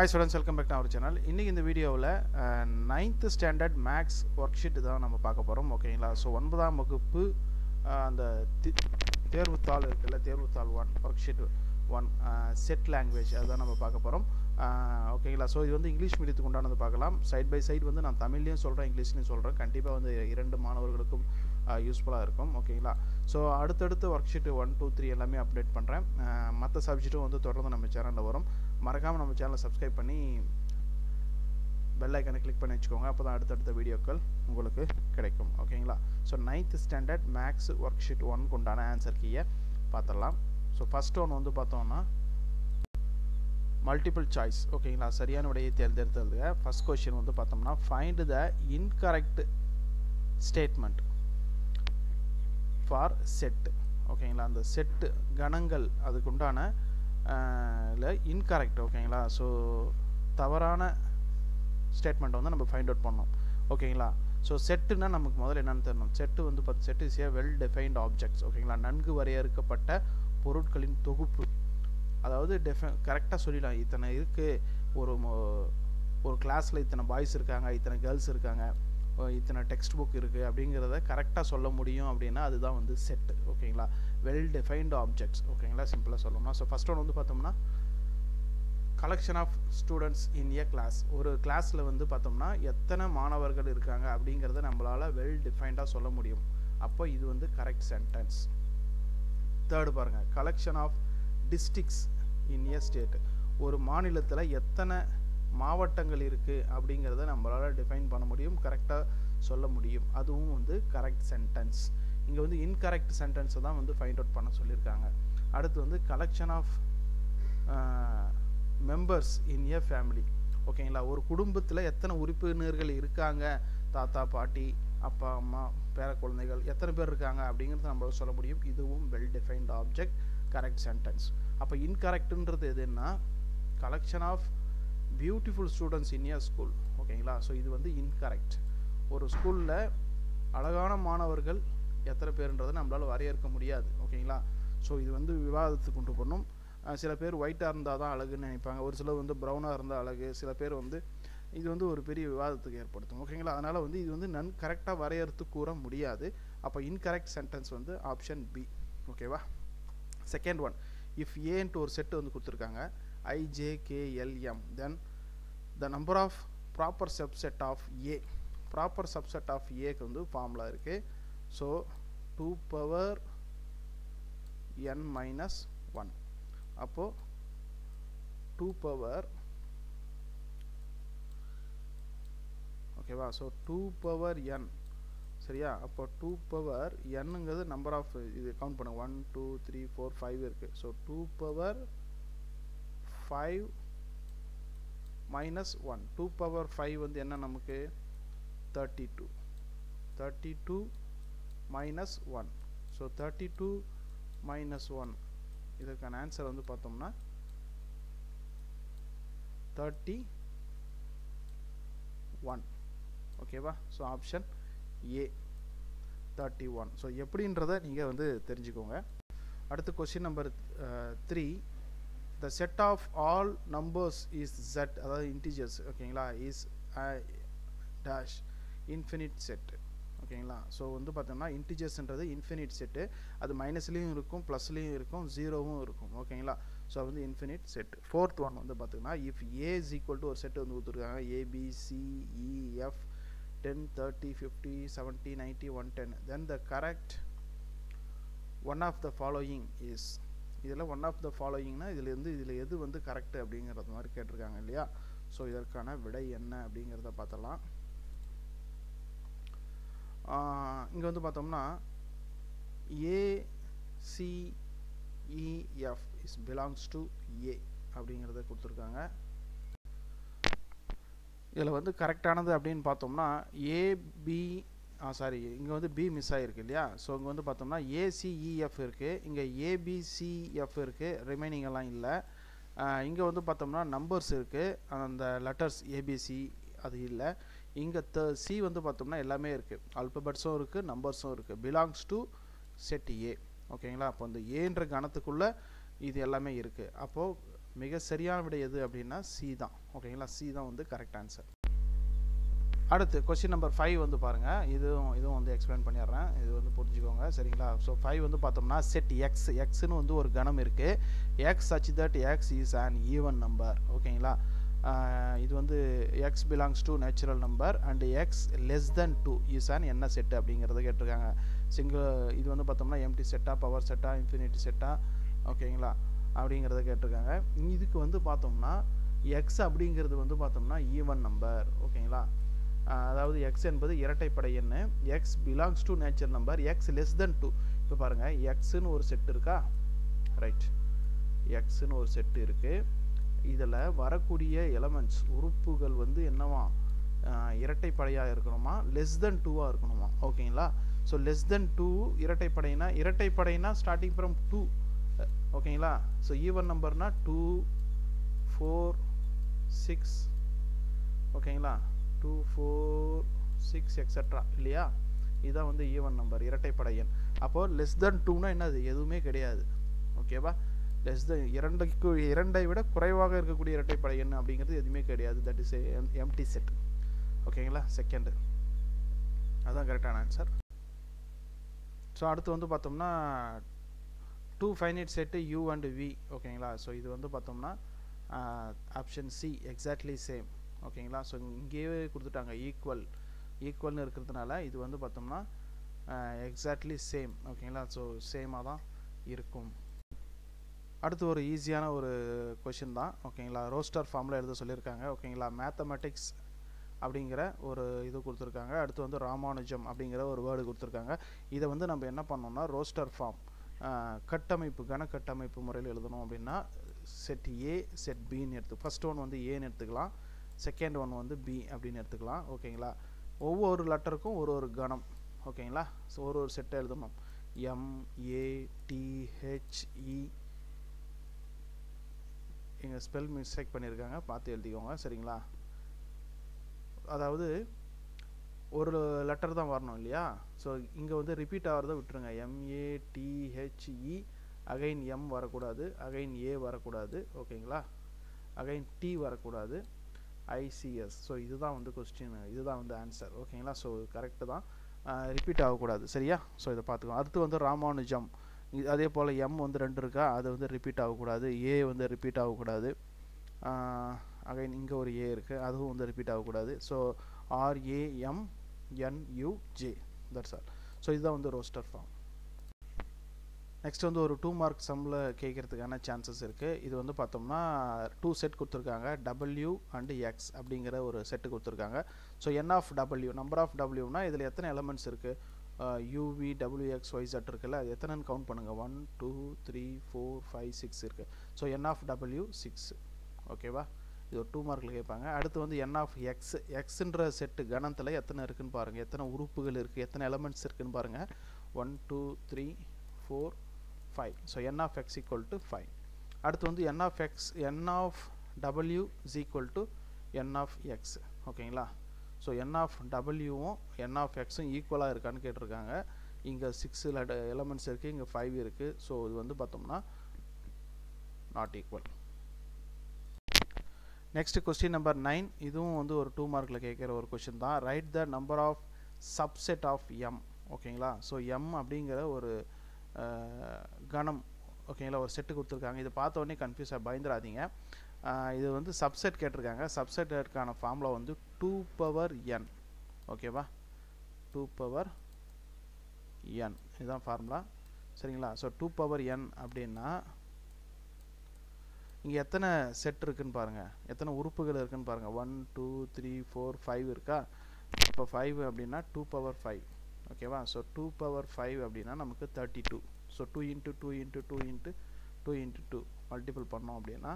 Hi students welcome back to our channel இன்றைக்கி இந்த வீடியோவில் ninth standard maths worksheet தான் நம்ம பார்க்க போகிறோம் ஓகேங்களா ஸோ ஒன்பதாம் வகுப்பு அந்த தி- தேர்வுத்தாள் இருக்குல்ல தேர்வுத்தாள் one worksheet one set language அதுதான் நம்ம பார்க்க போகிறோம் ஓகேங்களா ஸோ இது வந்து இங்கிலீஷ் மீடியத்துக்கு உண்டானது பார்க்கலாம். சைட் பை சைடு வந்து நான் தமிழ்லேயும் சொல்கிறேன் இங்கிலீஷ்லையும் சொல்கிறேன் கண்டிப்பாக வந்து இரண்டு மாணவர்களுக்கும் யூஸ்ஃபுல்லாக இருக்கும் ஓகேங்களா ஸோ அடுத்தடுத்து worksheet one two three எல்லாமே அப்டேட் பண்ணுறேன் மற்ற சப்ஜெக்ட்டும் வந்து தொடர்ந்து நம்ம சேனலில் வரும். மறக்காமல் நம்ம சேனலை சப்ஸ்கிரைப் பண்ணி பெல் ஐக்கனை கிளிக் பண்ணி வச்சுக்கோங்க. அப்போ தான் அடுத்தடுத்த வீடியோக்கள் உங்களுக்கு கிடைக்கும். ஓகேங்களா so ninth standard maths worksheet ஒன்க்கு உண்டான ஆன்சர் கீயை பார்த்துடலாம் ஸோ ஃபஸ்ட் ஒன் வந்து பார்த்தோம்னா மல்டிபிள் சாய்ஸ் ஓகேங்களா சரியான விடையை தேர்ந்தெடுத்ததுங்க. ஃபஸ்ட் கொஷின் வந்து பார்த்தோம்னா find the incorrect statement for set ஓகேங்களா? அந்த செட்டு கணங்கள் அதுக்கு உண்டான இல்லை இன்கரெக்ட் ஓகேங்களா? ஸோ தவறான ஸ்டேட்மெண்ட் வந்து நம்ம ஃபைண்ட் அவுட் பண்ணோம். ஓகேங்களா? ஸோ செட்டுனா நமக்கு முதல்ல என்னென்னு தெரியணும். செட்டு வந்து பார்த்து set is a well defined objects ஓகேங்களா? நன்கு வரையறுக்கப்பட்ட பொருட்களின் தொகுப்பு. அதாவது டெஃப கரெக்டாக சொல்லிடலாம். இத்தனை இருக்குது ஒரு ஒரு கிளாஸில் இத்தனை பாய்ஸ் இருக்காங்க இத்தனை கேர்ள்ஸ் இருக்காங்க. இத்தனை டெக்ஸ்ட் புக் இருக்குது அப்படிங்கிறத கரெக்டாக சொல்ல முடியும் அப்படின்னா அதுதான் வந்து செட் ஓகேங்களா வெல் டிஃபைன்டு ஆப்ஜெக்ட்ஸ் ஓகேங்களா சிம்பிளாக சொல்லணும்னா. ஸோ ஃபஸ்ட் ஒன் வந்து பார்த்தோம்னா collection of students in a class ஒரு கிளாஸில் வந்து பார்த்தோம்னா எத்தனை மாணவர்கள் இருக்காங்க அப்படிங்கிறத நம்மளால் வெல் டிஃபைன்டாக சொல்ல முடியும். அப்போ இது வந்து கரெக்ட் சென்டென்ஸ் தேர்டு பாருங்கள் collection of districts in a state ஒரு மாநிலத்தில் எத்தனை மாவட்டங்கள் இருக்குது அப்படிங்கிறத நம்மளால் டிஃபைன் பண்ண முடியும் கரெக்டாக சொல்ல முடியும். அதுவும் வந்து கரெக்ட் சென்டென்ஸ் இங்கே வந்து இன்கரெக்ட் சென்டென்ஸை தான் வந்து ஃபைண்ட் அவுட் பண்ண சொல்லியிருக்காங்க அடுத்து வந்து collection of members in a family ஓகேங்களா ஒரு குடும்பத்தில் எத்தனை உறுப்பினர்கள் இருக்காங்க? தாத்தா பாட்டி அப்பா அம்மா பேர குழந்தைகள் எத்தனை பேர் இருக்காங்க அப்படிங்கிறத நம்மளால சொல்ல முடியும். இதுவும் well defined object correct sentence அப்போ இன்கரெக்டுன்றது எதுன்னா collection of beautiful students in a school ஓகேங்களா ஸோ இது வந்து இன்கரெக்ட் ஒரு ஸ்கூலில் அழகான மாணவர்கள் எத்தனை பேருன்றதை நம்மளால் வரையறுக்க முடியாது. ஓகேங்களா ஸோ இது வந்து விவாதத்துக்கு கொண்டு போகணும். சில பேர் ஒயிட்டாக இருந்தால் தான் அழகுன்னு நினைப்பாங்க. ஒரு சிலர் வந்து ப்ரௌனாக இருந்தால் அழகு. சில பேர் வந்து இது வந்து ஒரு பெரிய விவாதத்துக்கு ஏற்படுத்தும். ஓகேங்களா அதனால் வந்து இது வந்து நன் கரெக்டாக வரையறுத்து கூற முடியாது. அப்போ இன்கரெக்ட் சென்டென்ஸ் வந்து ஆப்ஷன் பி ஓகேவா செகண்ட் ஒன் இஃப் ஏன்ட்டு ஒரு செட்டு வந்து கொடுத்துருக்காங்க. I J K L M then the number of proper subset of A proper subset of ஏக்கு வந்து ஃபார்முலா இருக்குது so two power N minus one அப்போது two power ஓகேவா so two power என் சரியா? அப்போ டூ பவர் என்னங்கிறது நம்பர் ஆஃப் இது count பண்ணுங்க. One two three four five இருக்குது so two power five minus one two power five வந்து என்ன நமக்கு? Thirty two thirty two minus one so thirty two minus one இதற்கான ஆன்சர் வந்து பார்த்தோம்னா தேர்ட்டி ஒன் ஓகேவா so option A thirty one so எப்படின்றத நீங்கள் வந்து தெரிஞ்சுக்கோங்க. அடுத்து question number three the set of all numbers is Z அதாவது இன்டிஜர்ஸ் ஓகேங்களா? இஸ் டேஷ் இன்ஃபினிட் செட்டு ஓகேங்களா? ஸோ வந்து பார்த்தோம்னா இன்டிஜர்ஸ்ன்றது இன்ஃபினிட் செட்டு அது மைனஸ்லேயும் இருக்கும் ப்ளஸ்லேயும் இருக்கும் ஜீரோவும் இருக்கும் ஓகேங்களா? ஸோ வந்து இன்ஃபினிட் செட் ஃபோர்த் ஒன் வந்து பார்த்தீங்கன்னா if A is equal to ஒரு செட் வந்து கொடுத்துருக்காங்க. A B C E F ten thirty fifty seventy ninety one ten then the correct one of the following is இதில் one of the ஃபாலோயிங்னா இதில் இருந்து இதில் எது வந்து கரெக்ட் அப்படிங்கிறது மாதிரி கேட்டிருக்காங்க இல்லையா? ஸோ இதற்கான விடை என்ன அப்படிங்கிறத பார்த்தலாம் இங்கே வந்து பார்த்தோம்னா A C E F is belongs to A அப்படிங்கிறத கொடுத்துருக்காங்க. இதில் வந்து கரெக்டானது அப்படின்னு பார்த்தோம்னா ஏபி ஆ சாரி இங்கே வந்து பி மிஸ் ஆகிருக்கு இல்லையா? ஸோ இங்கே வந்து பார்த்தோம்னா ஏசிஇஎஃப் e, இருக்குது இங்கே ஏபிசிஎஃப் இருக்குது ரிமைனிங் எல்லாம் இல்லை. இங்கே வந்து பார்த்தோம்னா நம்பர்ஸ் இருக்குது அந்த லெட்டர்ஸ் ஏபிசி அது இல்லை. இங்கே த சி வந்து பார்த்தோம்னா எல்லாமே இருக்குது அல்பபெட்ஸும் இருக்குது நம்பர்ஸும் இருக்குது பிலாங்ஸ் டு செட் ஏ ஓகேங்களா? அப்போ இந்த ஏன்ற கணத்துக்குள்ளே இது எல்லாமே இருக்குது அப்போது மிக சரியான விடை எது அப்படின்னா சி தான். ஓகேங்களா? சி தான் வந்து கரெக்ட் ஆன்சர் அடுத்து கொஸ்டின் நம்பர் ஃபைவ் வந்து பாருங்கள் இதுவும் இதுவும் வந்து எக்ஸ்பிளைன் பண்ணிடுறேன். இது வந்து புரிஞ்சுக்கோங்க. சரிங்களா? ஸோ ஃபைவ் வந்து பார்த்தோம்னா செட் எக்ஸ் எக்ஸ்னு வந்து ஒரு கணம் இருக்குது X such that X is an even number ஓகேங்களா? இது வந்து X belongs to natural number and X less than two is an என்ன செட்டு அப்படிங்கிறத கேட்டிருக்காங்க. சிங்கிள் இது வந்து பார்த்தோம்னா எம்டி செட்டா பவர் செட்டா இன்ஃபினிட்டி செட்டா ஓகேங்களா? அப்படிங்கிறத கேட்டிருக்காங்க. இதுக்கு வந்து பார்த்தோம்னா எக்ஸ் அப்படிங்கிறது வந்து பார்த்தோம்னா ஈவன் நம்பர் ஓகேங்களா? அதாவது எக்ஸ் என்பது இரட்டைப்படை எண்ணு. X belongs to nature number X less than two இப்போ பாருங்கள் எக்ஸுன்னு ஒரு செட் இருக்கா? ரைட் எக்ஸுன்னு ஒரு செட்டு இருக்குது இதில் வரக்கூடிய எலமெண்ட்ஸ் உறுப்புகள் வந்து என்னவா? இரட்டைப்படையாக இருக்கணுமா? லெஸ் தென் டூவாக இருக்கணுமா? ஓகேங்களா ஸோ லெஸ் தென் டூ இரட்டைப்படைனா இரட்டைப்படைனா ஸ்டார்டிங் ஃப்ரம் டூ ஓகேங்களா ஸோ ஈவன் நம்பர்னா டூ ஃபோர் சிக்ஸ் ஓகேங்களா டூ ஃபோர் சிக்ஸ் எக்ஸட்ரா இல்லையா? இதுதான் வந்து ஈவன் நம்பர் இரட்டைப்படை எண். அப்போது லெஸ் தென் டூனா என்னது? எதுவுமே கிடையாது. ஓகேவா லெஸ் தென் இரண்டைக்கு இரண்டை விட குறைவாக இருக்கக்கூடிய இரட்டைப்படை எண் அப்படிங்கிறது எதுவுமே கிடையாது. தட் இஸ் எம்டி செட் ஓகேங்களா செகண்டு அதுதான் கரெக்டான ஆன்சர் ஸோ அடுத்து வந்து பார்த்தோம்னா two finite set U and V ஓகேங்களா ஸோ இது வந்து பார்த்தோம்னா ஆப்ஷன் சி எக்ஸாக்ட்லி சேம் ஓகேங்களா? ஸோ இங்கேயே கொடுத்துட்டாங்க. ஈக்குவல் ஈக்குவல்னு இருக்கிறதுனால இது வந்து பார்த்தோம்னா எக்ஸாக்ட்லி சேம் ஓகேங்களா? ஸோ சேமாக தான் இருக்கும். அடுத்து ஒரு ஈஸியான ஒரு கொஷின் தான். ஓகேங்களா? ரோஸ்டர் ஃபார்மில் எழுத சொல்லியிருக்காங்க. ஓகேங்களா? மேத்தமெட்டிக்ஸ் அப்படிங்கிற ஒரு இது கொடுத்துருக்காங்க. அடுத்து வந்து ராமானுஜம் அப்படிங்கிற ஒரு வேர்டு கொடுத்துருக்காங்க. இதை வந்து நம்ம என்ன பண்ணோம்னா ரோஸ்டர் ஃபார்ம் கட்டமைப்பு கனக்கட்டமைப்பு முறையில் எழுதணும் அப்படின்னா செட் ஏ செட் பின்னு எடுத்து ஃபஸ்ட் ஒன் வந்து ஏன்னு எடுத்துக்கலாம். செகண்ட் ஒன் வந்து பி அப்படின்னு எடுத்துக்கலாம். ஓகேங்களா? ஒவ்வொரு லெட்டருக்கும் ஒரு ஒரு கணம். ஓகேங்களா? ஸோ ஒரு ஒரு செட்டை எழுதணும். M A T H E எங்கள் ஸ்பெல் மிஸ்டேக் பண்ணியிருக்காங்க. பார்த்து எழுதிக்கோங்க. சரிங்களா? அதாவது ஒரு லெட்டர் தான் வரணும் இல்லையா? ஸோ இங்கே வந்து ரிப்பீட் ஆகிறத விட்டுருங்க. M A T H E again M வரக்கூடாது. அகைன் ஏ வரக்கூடாது. ஓகேங்களா? அகைன் டி வரக்கூடாது. ஐசிஎஸ் ஸோ இதுதான் வந்து கொஸ்டின் இதுதான் வந்து ஆன்சர் ஓகேங்களா ஸோ கரெக்டு தான். ரிப்பீட் ஆகக்கூடாது. சரியா? ஸோ இதை பார்த்துக்கோங்க அடுத்து வந்து ராமானுஜம். அதே போல் எம் வந்து ரெண்டு இருக்கா? அது வந்து ரிப்பீட் ஆகக்கூடாது. ஏ வந்து ரிப்பீட் ஆகக்கூடாது. அகைன் இங்கே ஒரு ஏ இருக்குது அதுவும் வந்து ரிப்பீட் ஆகக்கூடாது. So R A M N U J that's all so இதுதான் வந்து ரோஸ்டர் ஃபார்ம் நெக்ஸ்ட் வந்து ஒரு டூ மார்க் சம்மில் கேட்குறதுக்கான சான்சஸ் இருக்குது இது வந்து பார்த்தோம்னா டூ செட் கொடுத்துருக்காங்க. டபிள்யூ அண்டு எக்ஸ் அப்படிங்கிற ஒரு செட்டு கொடுத்துருக்காங்க. So N of W number of டபிள்யூனா இதில் எத்தனை எலமெண்ட்ஸ் இருக்குது U V W X Y set இருக்குல்ல அது எத்தனைன்னு கவுண்ட் பண்ணுங்கள் one two three four five six இருக்குது so N of W six ஓகேவா இது ஒரு டூ மார்க்கில் கேட்பாங்க அடுத்து வந்து என் ஆஃப் எக்ஸ் எக்ஸுன்ற செட்டு கணத்தில் எத்தனை இருக்குதுன்னு பாருங்கள் எத்தனை உறுப்புகள் இருக்குது எத்தனை எலமெண்ட்ஸ் இருக்குதுன்னு பாருங்கள் one two three four five so N of X equal to five அடுத்து வந்து N of X N of W is equal to N of X ஓகேங்களா ஸோ என் ஆஃப் டபிள்யூவும் என் ஆஃப் எக்ஸும் ஈக்குவலாக இருக்கான்னு கேட்டிருக்காங்க. இங்கே சிக்ஸ் எலமெண்ட்ஸ் இருக்குது இங்கே ஃபைவ் இருக்குது ஸோ இது வந்து பார்த்தோம்னா not equal next question number nine இதுவும் வந்து ஒரு டூ மார்க்கில் கேட்குற ஒரு கொஸ்டின் தான். Write the number of subset of M ஓகேங்களா ஸோ எம் அப்படிங்கிற ஒரு கணம் ஓகேங்களா ஒரு செட்டு கொடுத்துருக்காங்க. இதை பார்த்த உடனே கன்ஃபியூஸ் பயந்துடாதீங்க இது வந்து சப்செட் கேட்டிருக்காங்க. சப்செட்டுக்கான ஃபார்முலா வந்து டூ பவர் என் ஓகேவா டூ பவர் என் இதுதான் ஃபார்முலா சரிங்களா? ஸோ டூ பவர் என் அப்படின்னா இங்கே எத்தனை செட் இருக்குன்னு பாருங்கள் எத்தனை உறுப்புகள் இருக்குன்னு பாருங்கள் one two three four five இருக்கா? இப்போ ஃபைவ் அப்படின்னா டூ பவர் ஃபைவ் ஓகேவா ஸோ டூ பவர் ஃபைவ் அப்படின்னா நமக்கு thirty two so two into two into two into two into two multiple பண்ணோம் அப்படின்னா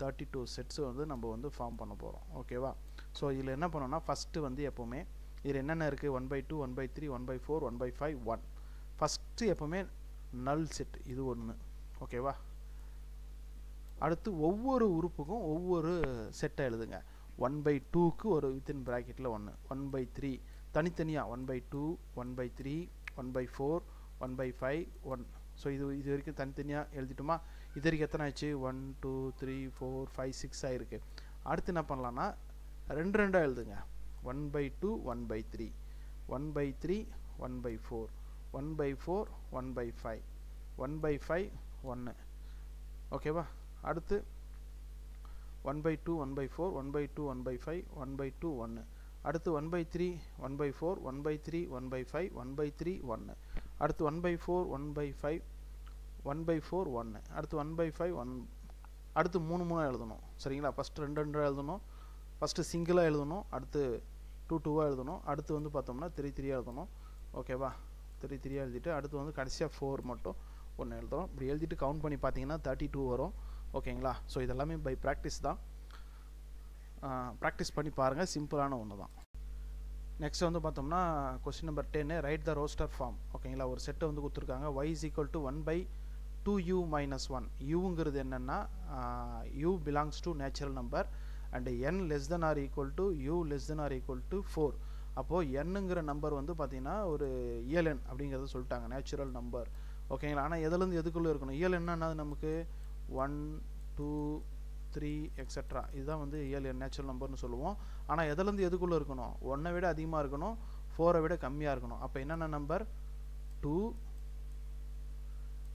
தேர்ட்டி டூ செட்ஸு வந்து நம்ம வந்து ஃபார்ம் பண்ண போகிறோம் ஓகேவா ஸோ இதில் என்ன பண்ணோம்னா ஃபஸ்ட்டு வந்து எப்போவுமே இதில் என்னென்ன இருக்குது one by two one by three one by four one by five one first எப்போவுமே நல் செட் இது ஒன்று ஓகேவா அடுத்து ஒவ்வொரு உறுப்புக்கும் ஒவ்வொரு செட்டை எழுதுங்க. ஒன் பை டூக்கு ஒரு வித்தின் ப்ராக்கெட்டில் ஒன்று ஒன் பை த்ரீ தனித்தனியாக one by two one by three one by four one by five one so இது இது வரைக்கும் தனித்தனியாக எழுதிட்டோமா இது வரைக்கும் எத்தனை ஆச்சு one two three four five six ஆகிருக்கு அடுத்து என்ன பண்ணலான்னா ரெண்டு ரெண்டாக எழுதுங்க one by two one by three one by three one by four one by four one by five one by five ஒன்று ஓகேவா அடுத்து one by two one by four one by two one by five one by two ஒன்று அடுத்து one by three one by four one by three one by five one by three ஒன்று அடுத்து one by four one by five one by four ஒன்று அடுத்து one by five one அடுத்து மூணு மூணாக எழுதணும். சரிங்களா? ஃபஸ்ட்டு ரெண்டு ரெண்டாக எழுதணும். ஃபஸ்ட்டு சிங்கிளாக எழுதணும். அடுத்து டூ டூவாக எழுதணும். அடுத்து வந்து பார்த்தோம்னா த்ரீ த்ரீயாக எழுதணும். ஓகேவா த்ரீ த்ரீயாக எழுதிட்டு அடுத்து வந்து கடைசியாக ஃபோர் மட்டும் ஒன்று எழுதணும். இப்படி எழுதிட்டு கவுண்ட் பண்ணி பார்த்தீங்கன்னா தேர்ட்டி டூ வரும் ஓகேங்களா ஸோ இதெல்லாமே பை ப்ராக்டிஸ் தான். ப்ராக்டிஸ் பண்ணி பாருங்கள் சிம்பிளான ஒன்று தான் நெக்ஸ்ட் வந்து பார்த்தோம்னா question number ten right the roster form ஓகேங்களா ஒரு செட்டு வந்து கொடுத்துருக்காங்க. Y is equal to one by two u minus one யூங்கிறது என்னென்னா u belongs to natural number and n less than or equal to u less than or equal to four அப்போது என்னங்கிற number வந்து பார்த்தீங்கன்னா ஒரு இயலன் அப்படிங்கிறத சொல்லிட்டாங்க. நேச்சுரல் நம்பர் ஓகேங்களா ஆனால் எதுலேருந்து எதுக்குள்ளே இருக்கணும்? இயல் என்னன்னா நமக்கு? ஒன் டூ த்ரீ எக்ஸட்ரா இதுதான் வந்து இயல் நேச்சுரல் நம்பர்னு சொல்லுவோம். ஆனால் எதுலேருந்து எதுக்குள்ளே இருக்கணும்? ஒன்றை விட அதிகமாக இருக்கணும் ஃபோரை விட கம்மியாக இருக்கணும். அப்போ என்னென்ன நம்பர் டூ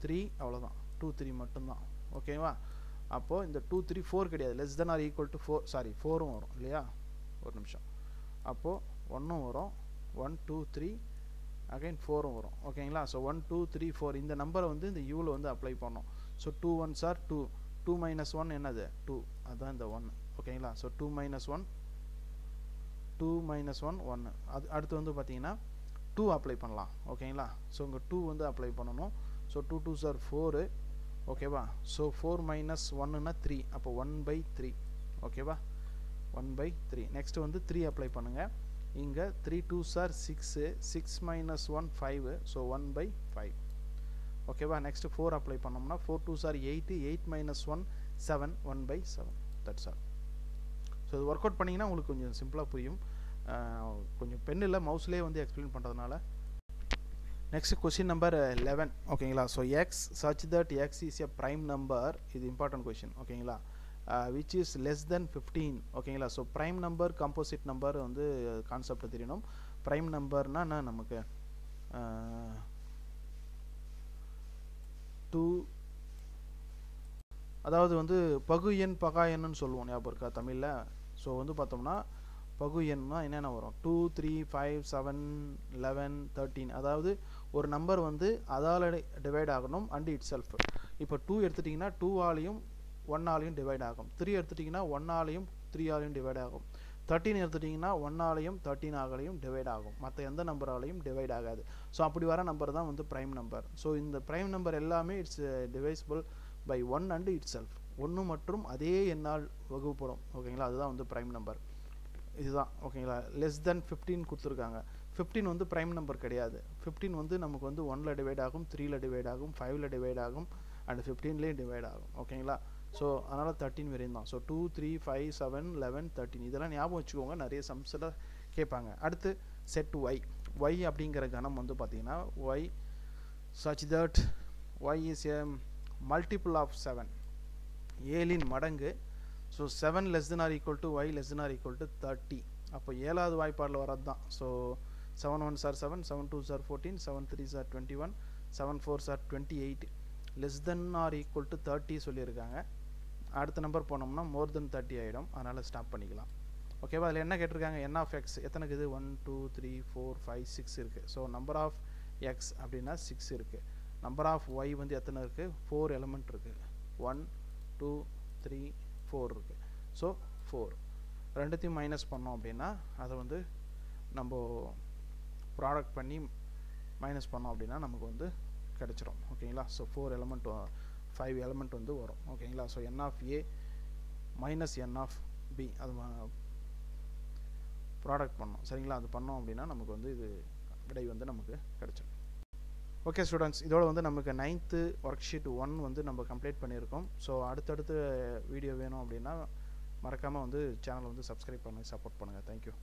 த்ரீ அவ்வளோதான் டூ த்ரீ மட்டும்தான். ஓகேவா அப்போது இந்த டூ த்ரீ ஃபோர் கிடையாது. Less than or equal to four sorry ஃபோரும் வரும் இல்லையா? ஒரு நிமிஷம். அப்போது ஒன்றும் வரும். ஒன் டூ த்ரீ அகைன் ஃபோரும் வரும். ஓகேங்களா so one two three four இந்த நம்பரை வந்து இந்த யூவில் வந்து அப்ளை பண்ணோம் so two ones are two two minus one என்னது? டூ அதுதான் இந்த ஒன் ஓகேங்களா so two minus one two minus one ஒன்று அது அடுத்து வந்து பார்த்தீங்கன்னா டூ அப்ளை பண்ணலாம். ஓகேங்களா ஸோ இங்கே டூ வந்து அப்ளை பண்ணணும். So two twos are four ஓகேவா ஸோ ஃபோர் மைனஸ் ஒன்னுனா த்ரீ அப்போ ஒன் பை த்ரீ ஓகேவா ஒன் பை த்ரீ நெக்ஸ்ட் வந்து த்ரீ அப்ளை பண்ணுங்கள் இங்கே three twos are six six minus one five so one by five ஓகேவா next four apply பண்ணோம்னா four twos are eight eight minus one seven one by seven that's all so இது work out பண்ணிங்கன்னா உங்களுக்கு கொஞ்சம் சிம்பிளாக புரியும். கொஞ்சம் பெண்ணில் மவுஸ்லேயே வந்து எக்ஸ்பிளைன் பண்ணுறதுனால நெக்ஸ்ட் கொஷின் நம்பர் லெவன் ஓகேங்களா so x such that x is a prime number இது இம்பார்ட்டன்ட் கொஷின் ஓகேங்களா which is less than fifteen ஓகேங்களா so prime number composite number வந்து கான்செப்ட் தெரியணும் ப்ரைம் நம்பர்னால் என்ன நமக்கு? டூ அதாவது வந்து பகு எண் பகா எண்ணுன்னு சொல்லுவோம் ஞாபகம் இருக்கா தமிழில்? ஸோ வந்து பார்த்தோம்னா பகு எண்ணா என்னென்ன வரும்? Two three five seven eleven thirteen அதாவது ஒரு நம்பர் வந்து அதால் டிவைட் ஆகணும் அண்ட் இட் செல்ஃப் இப்போ டூ எடுத்துட்டிங்கன்னா ஒன் ஒன்னாலையும் டிவைட் ஆகும். த்ரீ எடுத்துட்டிங்கன்னா ஒன்னாலையும் த்ரீயாலையும் டிவைட் ஆகும். தேர்ட்டின் எடுத்துட்டிங்கன்னா ஒன்னாலையும் தேர்ட்டின் ஆகலையும் டிவைட் ஆகும். மற்ற எந்த நம்பராலையும் டிவைட் ஆகாது. ஸோ அப்படி வர நம்பர் தான் வந்து ப்ரைம் நம்பர் ஸோ இந்த ப்ரைம் நம்பர் எல்லாமே it's divisible by one and itself ஒன்று மற்றும் அதே எண்ணால் வகுப்படும் ஓகேங்களா அதுதான் வந்து ப்ரைம் நம்பர் இதுதான். ஓகேங்களா லெஸ் தென் ஃபிஃப்டீன் கொடுத்துருக்காங்க. ஃபிஃப்டீன் வந்து ப்ரைம் நம்பர் கிடையாது. ஃபிஃப்டீன் வந்து நமக்கு வந்து ஒனில் டிவைட் ஆகும் த்ரீல டிவைட் ஆகும் ஃபைவ்ல டிவைட் ஆகும் அண்ட் ஃபிஃப்டீன்லேயும் டிவைட் ஆகும். ஓகேங்களா ஸோ அதனால் தேர்ட்டின் வரையும் தான். So two three five seven eleven thirteen இதெல்லாம் ஞாபகம் வச்சுக்கோங்க. நிறைய சம்ஸில் கேட்பாங்க. அடுத்து செட் ஒய் ஒய் அப்படிங்கிற கணம் வந்து பார்த்தீங்கன்னா y such that y is a multiple of seven ஏழின் மடங்கு. So seven less than or equal to y less than or equal to thirty அப்போ ஏழாவது வாய்ப்பாடில் வரது தான். So seven ones are seven seven twos are fourteen seven threes are twenty one seven fours are twenty eight less than or equal to thirty சொல்லியிருக்காங்க. அடுத்த number போனோம்னா மோர் தென் thirty ஆகிடும் அதனால் ஸ்டாப் பண்ணிக்கலாம். ஓகேவா அதில் என்ன கேட்டிருக்காங்க? என் ஆஃப் எக்ஸ் எத்தனைக்கு இது one two three four five six இருக்குது ஸோ நம்பர் ஆஃப் எக்ஸ் அப்படின்னா சிக்ஸ் இருக்குது நம்பர் ஆஃப் ஒய் வந்து எத்தனை இருக்குது ஃபோர் எலமெண்ட் இருக்குது ஒன் டூ த்ரீ ஃபோர் இருக்குது ஸோ ஃபோர் ரெண்டுத்தையும் மைனஸ் பண்ணோம் அப்படின்னா அதை வந்து நம்ம ப்ராடக்ட் பண்ணி மைனஸ் பண்ணோம் அப்படின்னா நமக்கு வந்து கிடச்சிரும். ஓகேங்களா so four element five element வந்து வரும். ஓகேங்களா so n of a minus n of b அது ப்ராடக்ட் பண்ணோம். சரிங்களா? அது பண்ணோம் அப்படின்னா நமக்கு வந்து இது விடை வந்து நமக்கு கிடச்சிடும். ஓகே ஸ்டூடெண்ட்ஸ் இதோட வந்து நமக்கு நைன்த்து ஒர்க் ஷீட் ஒன் வந்து நம்ம கம்ப்ளீட் பண்ணியிருக்கோம். ஸோ அடுத்தடுத்து வீடியோ வேணும் அப்படின்னா மறக்காமல் வந்து சேனலை வந்து சப்ஸ்கிரைப் பண்ணி சப்போர்ட் பண்ணுங்கள் தேங்க்யூ